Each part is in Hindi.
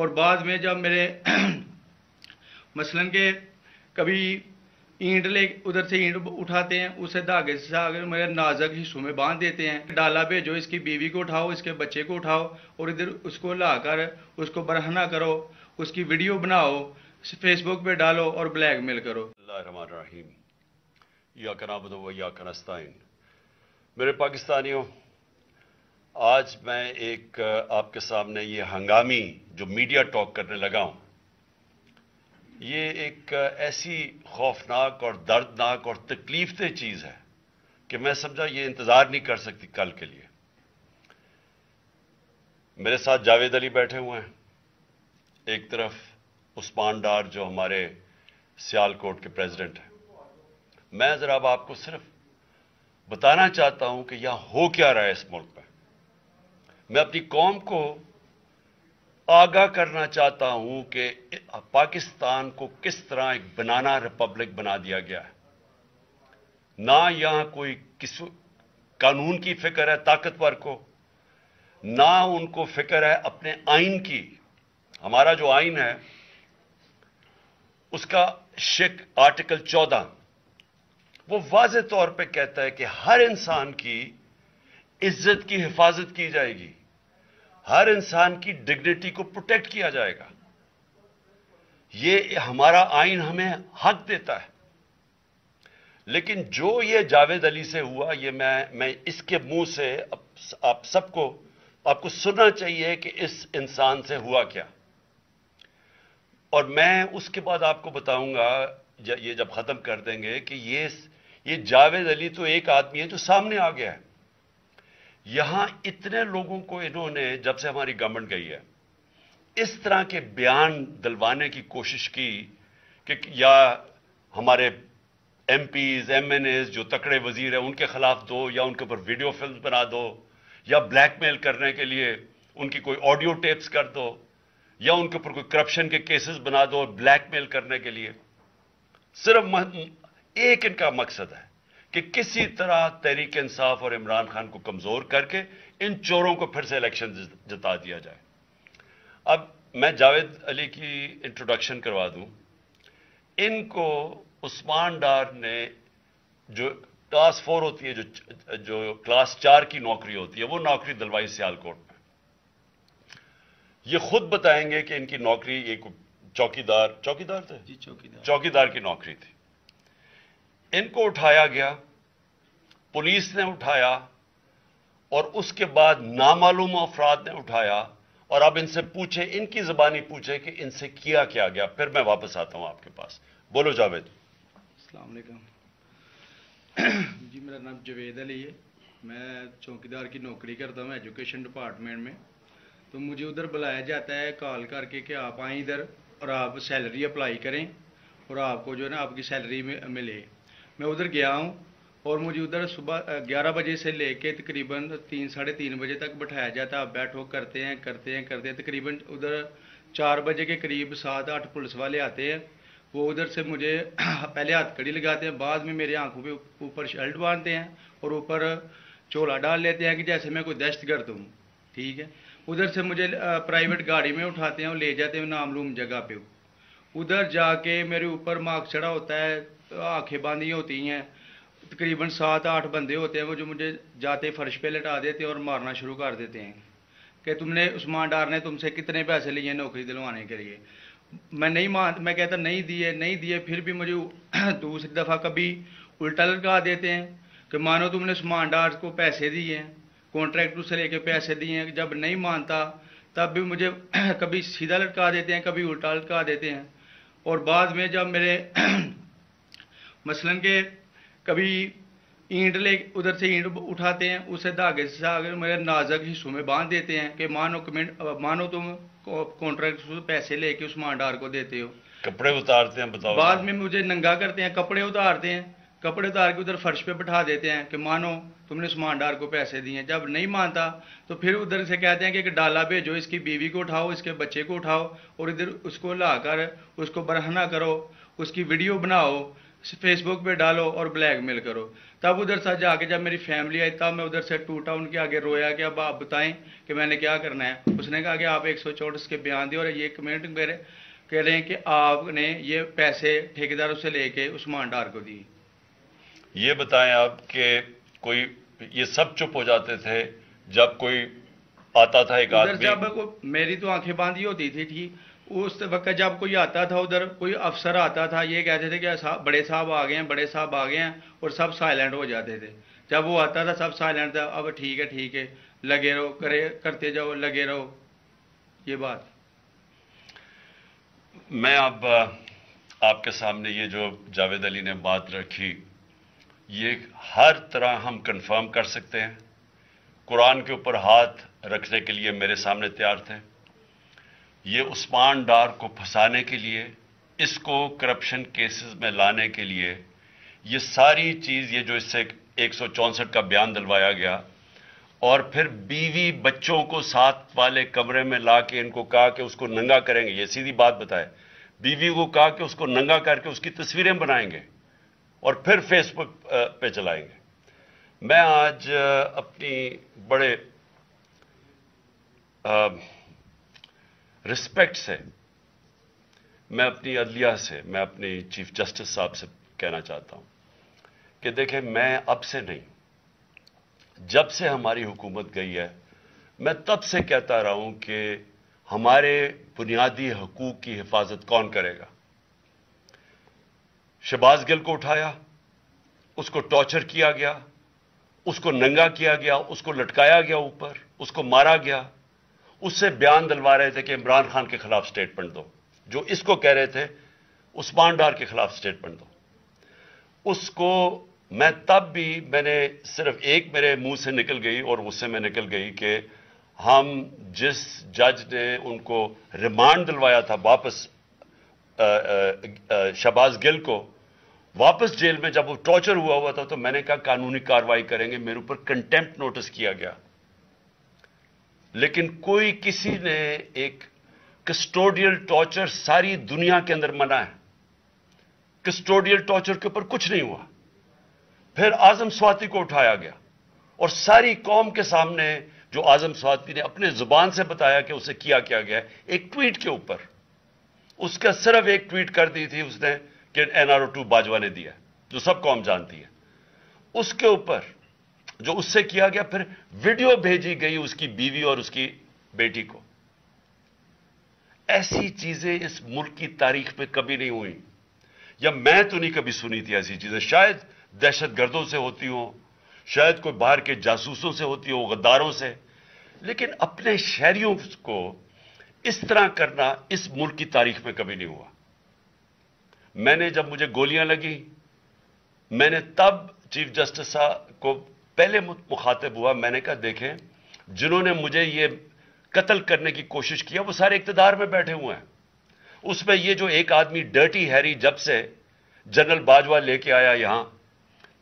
और बाद में जब मेरे मसलन के कभी ईंट ले, उधर से ईंट उठाते हैं, उसे धागे से आगे मेरे नाजक हिस्सों में बाँध देते हैं। डाला भेजो, इसकी बीवी को उठाओ, इसके बच्चे को उठाओ, और इधर उसको लाकर, उसको बरहना करो, उसकी वीडियो बनाओ, फेसबुक पे डालो और ब्लैकमेल करो। या या मेरे पाकिस्तानियों आज मैं एक, आपके सामने ये हंगामी जो मीडिया टॉक करने लगा हूँ, ये एक ऐसी खौफनाक और दर्दनाक और तकलीफ़ चीज़ है कि मैं समझा ये इंतज़ार नहीं कर सकती कल के लिए। मेरे साथ जावेद अली बैठे हुए हैं। एक तरफ़ उस्मान डार जो हमारे सियालकोट के प्रेसिडेंट हैं। मैं ज़रा अब आपको सिर्फ़ बताना चाहता हूँ कि यहाँ हो क्या रहा है इस मुल्क में? मैं अपनी कौम को आगाह करना चाहता हूँ कि पाकिस्तान को किस तरह एक बनाना रिपब्लिक बना दिया गया है। ना यहाँ कोई किस कानून की फ़िक्र है ताकतवर को, ना उनको फ़िक्र है अपने आइन की। हमारा जो आइन है, उसका शिक आर्टिकल चौदह, वो वाज तौर पे कहता है कि हर इंसान की इज़्ज़त की हिफाजत की जाएगी। हर इंसान की डिग्निटी को प्रोटेक्ट किया जाएगा। ये हमारा आइन हमें हक देता है। लेकिन जो ये जावेद अली से हुआ, ये मैं मैं इसके मुँह से आप सबको, आपको सुनना चाहिए कि इस इंसान से हुआ क्या। और मैं उसके बाद आपको बताऊँगा ये जब खत्म कर देंगे कि ये ये जावेद अली तो एक आदमी है जो सामने आ गया है। यहाँ इतने लोगों को इन्होंने, जब से हमारी गवर्नमेंट गई है, इस तरह के बयान दिलवाने की कोशिश की कि या हमारे MPs M N as जो तकड़े वज़ीर हैं, उनके खिलाफ दो या उनके ऊपर वीडियो फ़िल्म बना दो, या ब्लैकमेल करने के लिए उनकी कोई ऑडियो टेप्स कर दो, या उनके ऊपर कोई करप्शन के केसेस बना दो ब्लैकमेल करने के लिए। सिर्फ़ एक इनका मकसद है। कि किसी तरह तहरीक इंसाफ और इमरान खान को कमज़ोर करके इन चोरों को फिर से इलेक्शन जिता दिया जाए। अब मैं जावेद अली की इंट्रोडक्शन करवा दूँ। इनको उस्मान डार ने जो क्लास फोर होती है जो जो क्लास चार की नौकरी होती है वो नौकरी दिलवाई सियालकोट में। ये खुद बताएँगे कि इनकी नौकरी एक चौकीदार चौकीदार थे? जी चौकीदार। चौकीदार की नौकरी थी। इनको उठाया गया पुलिस ने उठाया और उसके बाद नामालूम अफराद ने उठाया और अब इनसे पूछे इनकी जबानी पूछे कि इनसे किया क्या गया। फिर मैं वापस आता हूँ आपके पास। बोलो जावेद। जी मेरा नाम जावेद अली है। मैं चौकीदार की नौकरी करता हूँ एजुकेशन डिपार्टमेंट में। तो मुझे उधर बुलाया जाता है कॉल करके कि आप आए इधर और आप सैलरी अप्लाई करें और आपको जो है ना आपकी सैलरी मिले। मैं उधर गया हूँ और मुझे उधर सुबह ग्यारह बजे से लेके तकरीबन तीन, साढ़े तीन बजे तक बैठाया जाता है। बैठो करते हैं करते हैं करते हैं। तकरीबन उधर चार बजे के करीब सात, आठ पुलिस वाले आते हैं। वो उधर से मुझे पहले हाथ कड़ी लगाते हैं, बाद में मेरे आँखों पे ऊपर शर्ट बांधते हैं और ऊपर चोला डाल लेते हैं कि जैसे मैं कोई दहशत गर्द हूँ। ठीक है? उधर से मुझे प्राइवेट गाड़ी में उठाते हैं और ले जाते हैं नामलूम जगह पे। उधर जाके मेरे ऊपर मार्क चढ़ा होता है आँखें बांधी होती हैं। तकरीबन सात आठ बंदे होते हैं वो जो मुझे जाते फर्श पे लटा देते हैं और मारना शुरू कर देते हैं। कि तुमने उस्मान डार ने तुमसे कितने पैसे लिए नौकरी दिलवाने के लिए? मैं नहीं मान, मैं कहता नहीं दिए नहीं दिए, फिर भी मुझे दूसरी दफ़ा कभी उल्टा लटका देते हैं कि मानो तुमने उस्मान डार को पैसे दिए हैं, कॉन्ट्रैक्ट से लेके पैसे दिए हैं। जब नहीं मानता, तब भी मुझे कभी सीधा लटका देते हैं, कभी उल्टा लटका देते हैं। और बाद में जब मेरे मसलन के कभी ईंट ले उधर से ईंट उठाते हैं उसे धागे से आगे मेरे नाजक हिस्सों में बाँध देते हैं कि मानो कमेंट मानो तुम कॉन्ट्रैक्ट पैसे लेके उस मांडार को देते हो। कपड़े उतारते हैं बताओ। बाद में मुझे नंगा करते हैं कपड़े उतारते हैं कपड़े उतार के उधर फर्श पे बैठा देते हैं कि मानो तुमने उस मांडार को पैसे दिए जब नहीं मानता तो फिर उधर से कहते हैं कि एक डाला भेजो, इसकी बीवी को उठाओ, इसके बच्चे को उठाओ और इधर उसको लाकर, उसको बरहना करो, उसकी वीडियो बनाओ, फेसबुक पे डालो और ब्लैकमेल करो। तब उधर से जाके जब मेरी फैमिली आई, तब मैं उधर से टूटा, उनके आगे रोया कि अब आप बताएँ कि मैंने क्या करना है। उसने कहा कि आप एक सौ चौंतीस के बयान दिए और ये कमेंट मेरे कह रहे हैं कि आपने ये पैसे ठेकेदारों से लेके उस्मान डार को दिए। ये बताएँ आप कि कोई ये सब चुप हो जाते थे जब कोई आता था एक आदमी? जब को मेरी तो आँखें बांधी होती थी ठीक। उस वक्त जब कोई आता था उधर कोई अफसर आता था ये कहते थे कि बड़े साहब आ गए हैं बड़े साहब आ गए हैं और सब साइलेंट हो जाते थे। जब वो आता था सब साइलेंट था अब ठीक है ठीक है लगे रहो करे करते जाओ लगे रहो ये बात। मैं अब आपके सामने ये जो जावेद अली ने बात रखी ये हर तरह हम कंफर्म कर सकते हैं। कुरान के ऊपर हाथ रखने के लिए मेरे सामने तैयार थे। ये उस्मान डार को फंसाने के लिए, इसको करप्शन केसेस में लाने के लिए, ये सारी चीज़, ये जो इससे एक का बयान दिलवाया गया, और फिर बीवी बच्चों को साथ वाले कमरे में ला के इनको कहा कि उसको नंगा करेंगे, ये सीधी बात बताए। बीवी को कहा कि उसको नंगा करके उसकी तस्वीरें बनाएँगे। और फिर फेसबुक पे चलाएँगे। मैं आज अपनी बड़े रिस्पेक्ट से, मैं अपनी अदलिया से, मैं अपनी चीफ जस्टिस साहब से कहना चाहता हूँ कि देखें, मैं अब से नहीं। जब से हमारी हुकूमत गई है, मैं तब से कहता रहा हूँ कि हमारे बुनियादी हकूक की हिफाजत कौन करेगा? शहबाज गिल को उठाया, उसको टॉर्चर किया गया, उसको नंगा किया गया, उसको लटकाया गया ऊपर, उसको मारा गया। उससे बयान दिलवा रहे थे कि इमरान खान के खिलाफ स्टेटमेंट दो। जो इसको कह रहे थे, उस्मान डार के खिलाफ स्टेटमेंट दो। उसको मैं तब भी, मैंने सिर्फ़ एक मेरे मुँह से निकल गई और उससे मैं निकल गई कि हम जिस जज ने उनको रिमांड दिलवाया था वापस शहबाज गिल को वापस जेल में जब वो टॉर्चर हुआ हुआ था तो मैंने कहा, कानूनी कार्रवाई करेंगे, मेरे ऊपर कंटेम्प्ट नोटिस किया गया। लेकिन कोई किसी ने एक कस्टोडियल टॉर्चर सारी दुनिया के अंदर मना है कस्टोडियल टॉर्चर के ऊपर कुछ नहीं हुआ। फिर आज़म स्वाति को उठाया गया और सारी कौम के सामने जो आज़म स्वाति ने अपने ज़ुबान से बताया कि उसे किया क्या गया एक ट्वीट के ऊपर। उसका सिर्फ़ एक ट्वीट कर दी थी उसने कि एनआरओ टू बाजवा ने दिया, जो सब कौम जानती है। उसके ऊपर जो उससे किया गया, फिर वीडियो भेजी गई उसकी बीवी और उसकी बेटी को। ऐसी चीज़ें इस मुल्क की तारीख में कभी नहीं हुई। या मैं तो नहीं कभी सुनी थी ऐसी चीज़ें। शायद दहशतगर्दों से होती हो, शायद कोई बाहर के जासूसों से होती हो, गद्दारों से। लेकिन अपने शहरियों को इस तरह करना इस मुल्क की तारीख में कभी नहीं हुआ। मैंने जब मुझे गोलियाँ लगी, मैंने तब चीफ जस्टिस को पहले मुखातिब हुआ, मैंने कहा, देखें, जिन्होंने मुझे ये कत्ल करने की कोशिश किया वो सारे इकतदार में बैठे हुए हैं। उसमें ये जो एक आदमी डर्टी हैरी जब से जनरल बाजवा लेके आया यहाँ,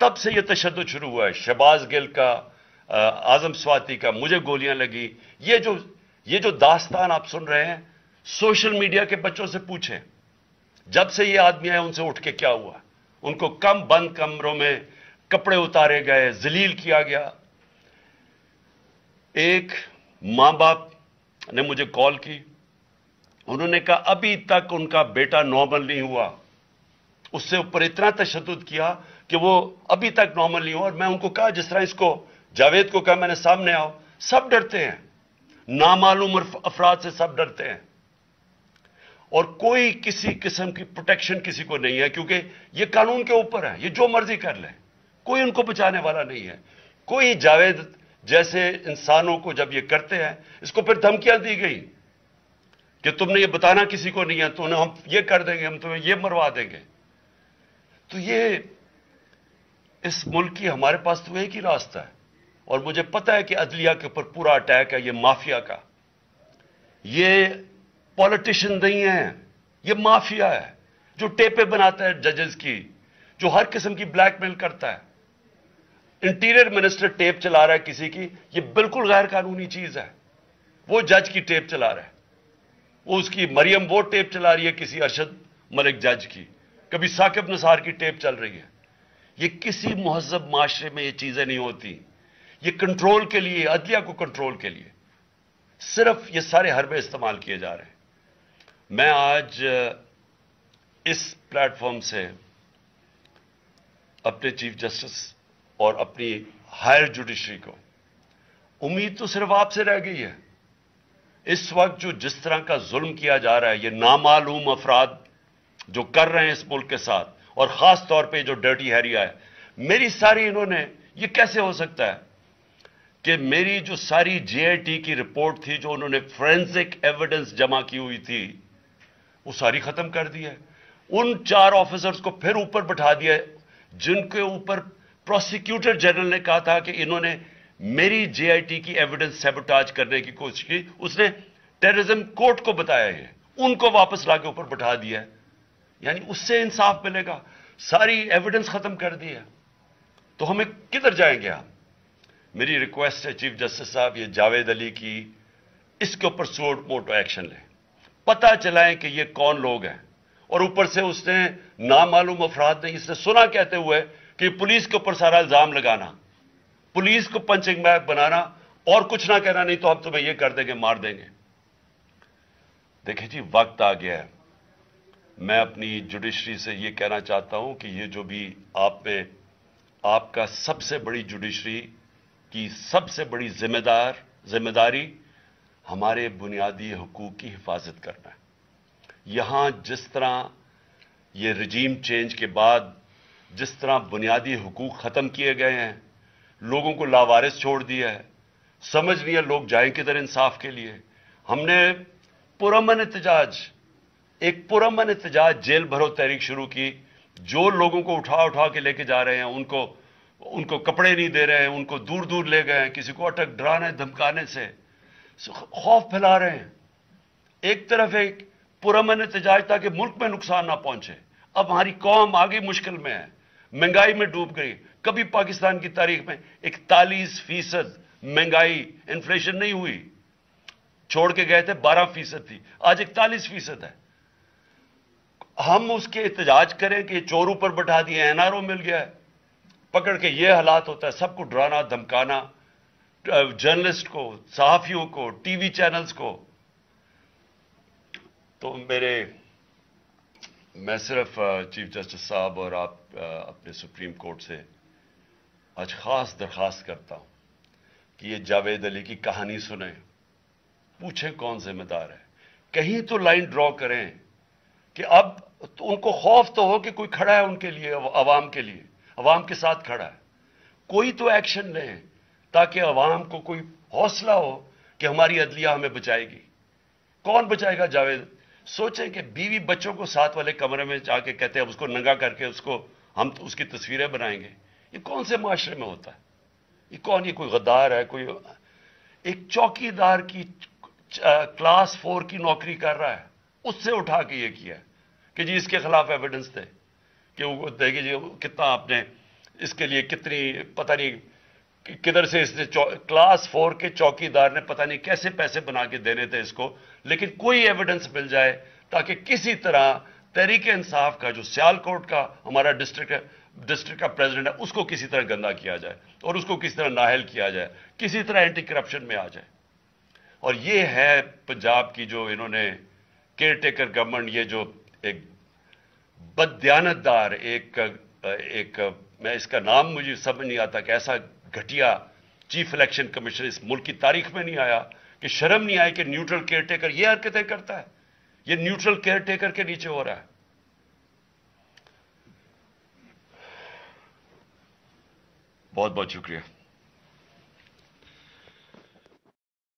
तब से ये तशद शुरू हुआ है। शहबाज गिल का आज़म स्वाति का, मुझे गोलियाँ लगी। ये जो ये जो दास्तान आप सुन रहे हैं, सोशल मीडिया के बच्चों से पूछें, जब से ये आदमी आए, उनसे उठ के क्या हुआ? उनको कम बंद कमरों में कपड़े उतारे गए, जलील किया गया। एक माँ बाप ने मुझे कॉल की। उन्होंने कहा, अभी तक उनका बेटा नॉर्मल नहीं हुआ। उससे ऊपर इतना तशद किया कि वो अभी तक नॉर्मल नहीं हुआ और मैं उनको कहा, जिस तरह इसको, जावेद को कहा, मैंने सामने आओ। सब डरते हैं। नामालूम अफराद से सब डरते हैं। और कोई किसी किस्म की प्रोटेक्शन किसी को नहीं है, क्योंकि ये कानून के ऊपर है, ये जो मर्ज़ी कर ले, कोई उनको बचाने वाला नहीं है। कोई जावेद जैसे इंसानों को जब ये करते हैं, इसको फिर धमकियाँ दी गई कि तुमने ये बताना किसी को नहीं है तो उन्हें हम ये कर देंगे, हम तुम्हें ये मरवा देंगे। तो ये, इस मुल्क की हमारे पास तो एक ही रास्ता है। और मुझे पता है कि अदलिया के ऊपर पूरा अटैक है, ये माफिया का। ये पॉलिटिशियन नहीं है, ये माफिया है, जो टेपे बनाता है जजेस की, जो हर किस्म की ब्लैकमेल करता है। इंटीरियर मिनिस्टर टेप चला रहा है किसी की, ये बिल्कुल गैर कानूनी चीज़ है। वो जज की टेप चला रहा है। वो उसकी मरियम, वो टेप चला रही है किसी अरशद मलिक जज की। कभी साकिब नसार की टेप चल रही है। ये किसी महजब माशरे में ये चीज़ें नहीं होती। ये कंट्रोल के लिए, अदलिया को कंट्रोल के लिए। सिर्फ़ ये सारे हरबे इस्तेमाल किए जा रहे हैं। मैं आज इस प्लेटफॉर्म से अपने चीफ जस्टिस और अपनी हायर जुडिशरी को, उम्मीद तो सिर्फ़ आपसे रह गई है। इस वक्त जो जिस तरह का जुल्म किया जा रहा है, ये नामालूम अफराद जो कर रहे हैं इस मुल्क के साथ, और खास तौर पे जो डर्टी हैरिया है मेरी सारी इन्होंने, ये कैसे हो सकता है? कि मेरी जो सारी जेआईटी की रिपोर्ट थी, जो उन्होंने फोरेंसिक एविडेंस जमा की हुई थी, वो सारी खत्म कर दी है। उन चार ऑफिसर्स को फिर ऊपर बैठा दिया जिनके ऊपर प्रोसिक्यूटर जनरल ने कहा था कि इन्होंने मेरी जेआईटी की एविडेंस सेबोटाज करने की कोशिश की। उसने टेररिज्म कोर्ट को बताया है, उनको वापस लाके ऊपर बैठा दिया है। यानी उससे इंसाफ मिलेगा। सारी एविडेंस खत्म कर दी है। तो हमें किधर जाएँगे आप? मेरी रिक्वेस्ट है चीफ जस्टिस साहब, ये जावेद अली की, इसके ऊपर सोट मोटो एक्शन लें। पता चलाएँ कि ये कौन लोग हैं। और ऊपर से उसने नामालूम अफराद ने इसने सुना कहते हुए कि पुलिस के ऊपर सारा इल्ज़ाम लगाना, पुलिस को पंचिंग बैग बनाना, और कुछ ना कहना, नहीं तो हम तुम्हें यह कर देंगे, मार देंगे। देखिए जी, वक्त आ गया है। मैं अपनी जुडिशरी से यह कहना चाहता हूँ कि ये जो भी आप में, आपका सबसे बड़ी जुडिशरी की सबसे बड़ी जिम्मेदार, ज़िम्मेदारी हमारे बुनियादी हकूक की हिफाजत करना है। यहाँ जिस तरह ये रजीम चेंज के बाद जिस तरह बुनियादी हकूक ख़त्म किए गए हैं, लोगों को लावारिस छोड़ दिया है, समझ नहीं है लोग जाए किधर इंसाफ के लिए। हमने पुरमन एहतजाज एक पुरमन एहतजाज जेल भरो तहरीक शुरू की, जो लोगों को उठा उठा के लेके जा रहे हैं, उनको उनको कपड़े नहीं दे रहे हैं, उनको दूर दूर ले गए हैं, किसी को अटक, डराने, धमकाने से। खौफ फैला रहे हैं। एक तरफ़ एक पुरमन एहतजाज ताकि मुल्क में नुकसान ना पहुँचे। अब हमारी कौम आगे मुश्किल में है। महँगाई में डूब गई। कभी पाकिस्तान की तारीख में इकतालीस फ़ीसद महँगाई, इन्फ्लेशन नहीं हुई। छोड़ के गए थे, बारह फ़ीसद थी। आज इकतालीस फ़ीसद है। हम उसके एहतजाज करें कि चोर ऊपर बैठा दिए, एनआरओ मिल गया है। पकड़ के ये हालात होता है, सबको डराना, धमकाना जर्नलिस्ट को, सहाफियों को, टीवी चैनल्स को। तो मेरे, मैं सिर्फ़ चीफ जस्टिस साहब और आप अपने सुप्रीम कोर्ट से आज खास दरखास्त करता हूँ कि ये जावेद अली की कहानी सुने। पूछें कौन जिम्मेदार है? कहीं तो लाइन ड्रॉ करें कि अब तो उनको खौफ तो हो कि कोई खड़ा है उनके लिए आवाम के लिए। अवाम के साथ खड़ा है। कोई तो एक्शन लें, ताकि अवाम को कोई हौसला हो कि हमारी अदलिया हमें बचाएगी। कौन बचाएगा जावेद? सोचें कि बीवी बच्चों को साथ वाले कमरे में जाके कहते हैं उसको नंगा करके उसको हम तो उसकी तस्वीरें बनाएँगे। ये कौन से माशरे में होता है? ये कौन, ये कोई गद्दार है, कोई एक चौकीदार की क्लास फोर की नौकरी कर रहा है। उससे उठा के ये किया कि जी इसके खिलाफ एविडेंस थे कि वो जी कितना आपने इसके लिए कितनी, पता नहीं किधर से इसने क्लास फोर के चौकीदार ने पता नहीं कैसे पैसे बना के देने थे इसको, लेकिन कोई एविडेंस मिल जाए ताकि किसी तरह तहरीक इंसाफ का, जो सियालकोट का हमारा डिस्ट्रिक्ट डिस्ट्रिक्ट का प्रेसिडेंट है, उसको किसी तरह गंदा किया जाए और उसको किसी तरह नाहल किया जाए, किसी तरह एंटी करप्शन में आ जाए। और ये है पंजाब की जो इन्होंने केयर टेकर गवर्नमेंट ये जो एक बदयानतदार एक एक, मैं इसका नाम मुझे समझ नहीं आता कि ऐसा घटिया चीफ इलेक्शन कमिश्नर इस मुल्क की तारीख में नहीं आया कि शर्म नहीं आई कि न्यूट्रल केयर टेकर ये हरकतें करता है। ये न्यूट्रल केयर टेकर के नीचे हो रहा है। बहुत बहुत शुक्रिया।